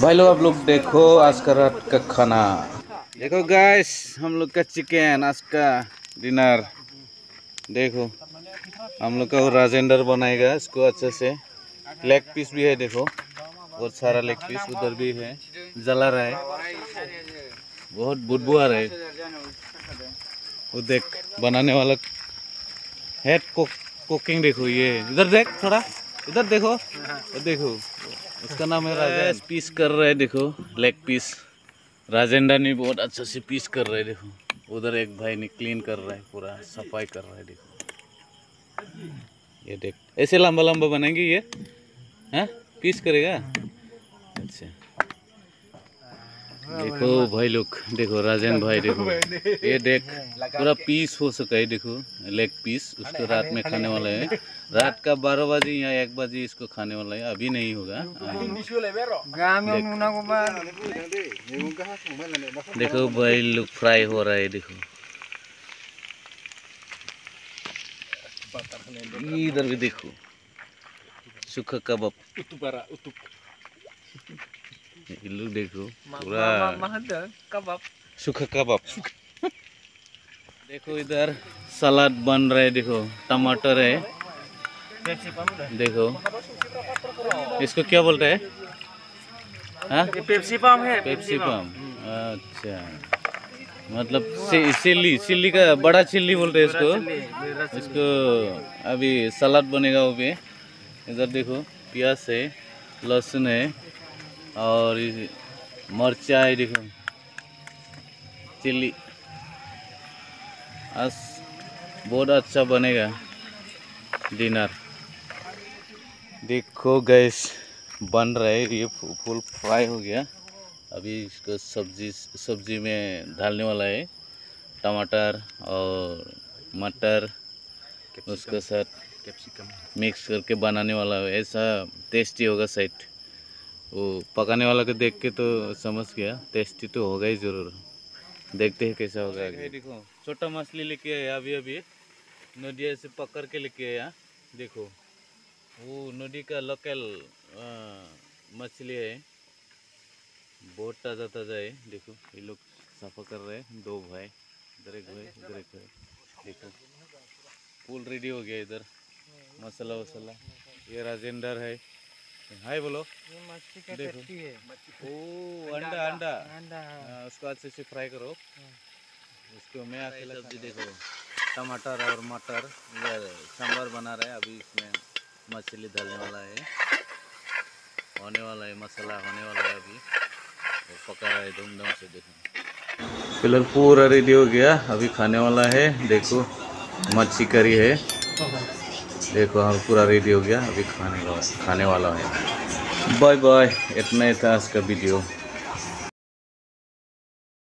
भाई लोग, आप लोग देखो आज का रात का खाना। देखो गाइस हम लोग का चिकन आज का डिनर देखो, हम लोग का वो राजेंद्र बनाएगा इसको अच्छे से। लेग पीस भी है, देखो। बहुत सारा लेग पीस उधर भी है, जला रहा है। बहुत बुदबू रहा है। वो देख, बनाने वाला हेड कुक कुकिंग देखो ये। इधर देख, थोड़ा। इधर देखो। देखो। उसका नाम है राजेश पीस कर रहे हैं, देखो लेग पीस राजेंडा ने बहुत अच्छा से पीस कर रहे हैं, देखो। उधर एक भाई ने क्लीन कर रहा है, पूरा सफ़ाई कर रहा है, देखो। ये देख, ऐसे लंबा लंबा बनाएँगे ये? हैं? पीस करेगा? अच्छा। देखो भाई लोग देखो राजन भाई देखो। ये देख पूरा पीस हो सका है देखो। लेग पीस उसको रात में खाने वाला है। रात का बारह बजे या एक बजे इसको खाने वाला है अभी नहीं होगा। देखो। भाई लोग फ्राई हो रहा है देखो। इधर भी देखो। सूखा कबाब। ये लोग देखो पूरा सूखा कबाब देखो इधर सलाद बन रहा है देखो टमाटर है देखो इसको क्या बोलते हैं हाँ पेप्सी पम है पेप्सी पम अच्छा मतलब चिल्ली चिल्ली का बड़ा चिल्ली बोलते हैं इसको इसको अभी सलाद बनेगा वो भी इधर देखो प्याज है लहसुन है और मरचा है देखो चिल्ली। आज बहुत अच्छा बनेगा डिनर। देखो गैस बन रहा है ये फुल फ्राई हो गया। अभी इसको सब्ज़ी सब्ज़ी में डालने वाला है टमाटर और मटर उसके साथ मिक्स करके बनाने वाला है। ऐसा टेस्टी होगा शायद वो पकाने वाला को देख के तो समझ गया। टेस्टी तो होगा ही ज़रूर। देखते हैं कैसा होगा देखो छोटा मछली लेके आया अभी अभी। नदिया से पकड़ के लेके आया। देखो वो नदी का लोकल मछली है। बहुत ताज़ा ताज़ा है। देखो ये लोग सफ़ा कर रहे हैं। दो भाई इधर एक भाई इधर एक भाई। देखो फुल रेडी हो गया इधर। मसाला वसाला ये राजेंद्र है। हाय बोलो। देखो। ओ अंडा अंडा। हाँ, उसको अच्छे से फ्राई करो। उसको मैं अकेला सब्ज़ी देखो। टमाटर और मटर ये सांभर बना रहा है। अभी इसमें मछली डालने वाला है। होने वाला है मसाला होने वाला है अभी। तो पका रहा है धूमधाम से देखो। फ़िलहाल पूरा रेडी हो गया। अभी खाने वाला है। देखो मच्छी करी है। देखो हम पूरा रेडी हो गया। अभी खाने का खाने वाला है। बाय बाय इतना ही था आज का वीडियो